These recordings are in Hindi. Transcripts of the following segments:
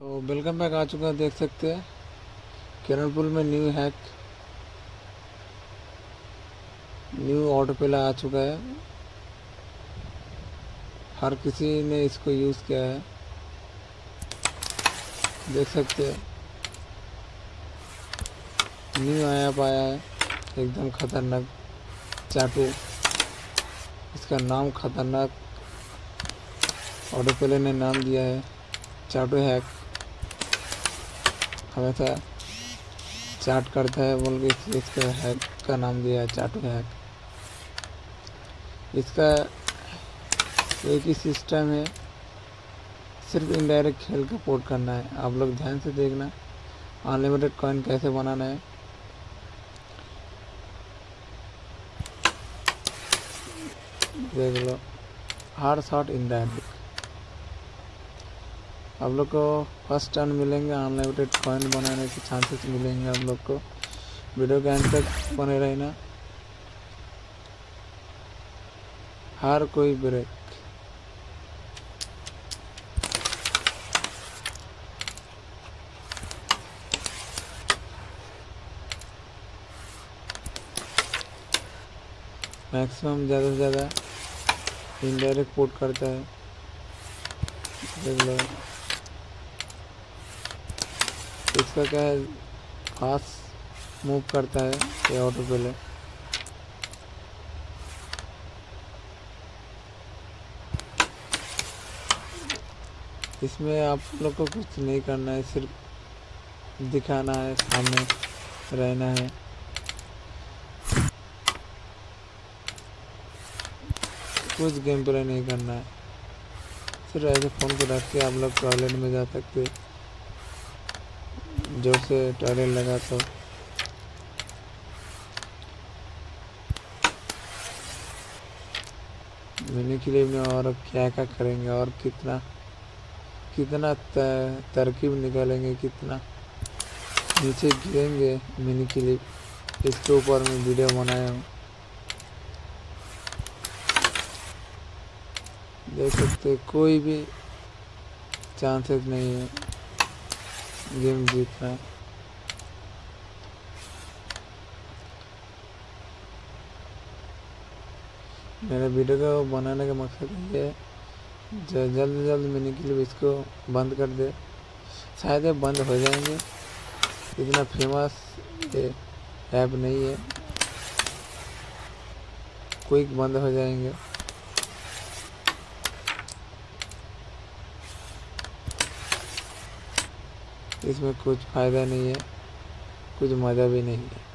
तो वेलकम बैक आ चुका है, देख सकते हैं। किरणपुर में न्यू हैक न्यू ऑटो पेला आ चुका है। हर किसी ने इसको यूज़ किया है। देख सकते हैं। न्यू आया पाया है, एकदम खतरनाक। चाटू इसका नाम खतरनाक। ऑटो पेले ने नाम दिया है। चाटू हैक हमेशा चाट करता है, बोल के इसका हैक का नाम दिया है चाटू हैक इसका एक ही सिस्टम है, सिर्फ़ इनडायरेक्ट खेल का पोर्ट करना है। आप लोग ध्यान से देखना अनलिमिटेड कॉइन कैसे बनाना है। देख लो हार्ड शॉट इनडायरेक्ट आप लोग को फ़र्स्ट टर्न मिलेंगे अनलिमिटेड कॉइन बनाने के चांसेस मिलेंगे आप लोग को। वीडियो के एंड तक बने रहना। हर कोई ब्रेक मैक्सिमम ज़्यादा से ज़्यादा इनडायरेक्ट पोर्ट करता है। देख लो। इसका क्या है? फास्ट मूव करता है ये ऑटो पेले इसमें आप लोग को कुछ नहीं करना है, सिर्फ़ दिखाना है, सामने रहना है। कुछ गेम प्ले नहीं करना है। सिर्फ़ ऐसे फ़ोन को रख के आप लोग टॉयलेट में जा सकते ज़ोर से टॉयलेट लगा तो मिनी क्लिप में और क्या क्या करेंगे और कितना कितना तरकीब निकालेंगे, कितना नीचे गिरेंगे मिनी क्लिप इसके ऊपर मैं वीडियो बनाया हूँ। देख सकते कोई भी चांसेस नहीं है। गेम जीतना मेरे वीडियो को बनाने का मकसद ये है जल्द जल्द जल्द मिनी के लिए इसको बंद कर दे। शायद ये बंद हो जाएँगे। इतना फ़ेमस ये ऐप नहीं है। क्विक बंद हो जाएँगे। इसमें कुछ फ़ायदा नहीं है, कुछ मज़ा भी नहीं है।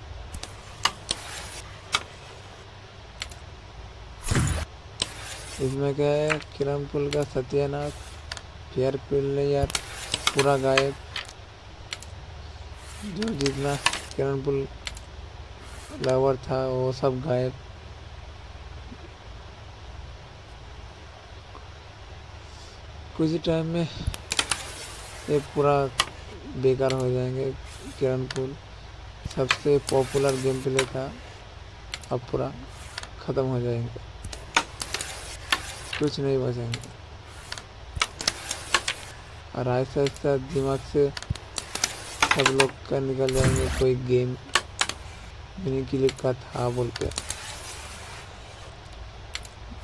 इसमें क्या है किरण पुल का सत्यानाश फेयर प्लेयर पूरा गायब। जो जितना किरण पुल लवर था, वो सब गायब। कुछ टाइम में ये पूरा बेकार हो जाएँगे। किरण पुल सबसे पॉपुलर गेम प्ले था। अब पूरा ख़त्म हो जाएँगे। कुछ नहीं बचेंगे। और ऐसा ऐसा दिमाग से सब लोग का निकल जाएँगे कोई गेम मिनी क्लिप का था बोल के।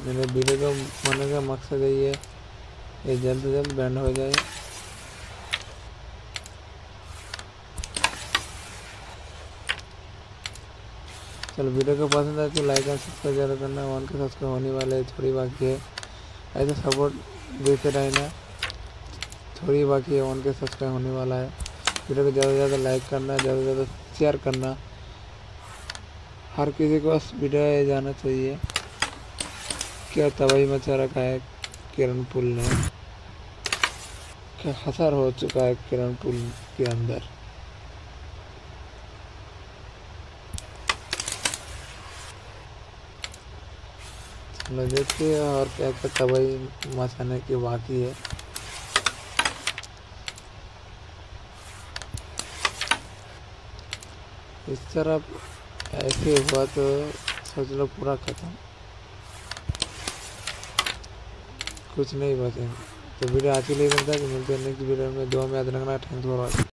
मेरे वीडियो का, बनाने का मकसद यही है, ये जल्द से जल्द बैंड हो जाए। चलो, वीडियो को पसंद आए तो लाइक और सब्सक्राइब ज़रूर करना। वन के सब्सक्राइब होने वाले है थोड़ी बाकी है। ऐसे सपोर्ट देते रहना। थोड़ी बाकी है वन के सब्सक्राइब होने वाला है। वीडियो को ज़्यादा से ज़्यादा लाइक करना, ज़्यादा से ज़्यादा शेयर करना। हर किसी को बस वीडियो जाना चाहिए। क्या तबाही मचा रखा है किरण पुल ने? क्या हसर हो चुका है किरण पुल के अंदर? चलो देखते हैं और क्या क्या तबाही मचाने की बाकी है। इस तरह ऐसे हुआ तो सोच लो पूरा खत्म। कुछ नहीं बचेंगे तो वीडियो आज के लिए बनता है। कि मिलते हैं नेक्स्ट वीडियो में। दो में याद रखना थैंक्स फॉर वॉचिंग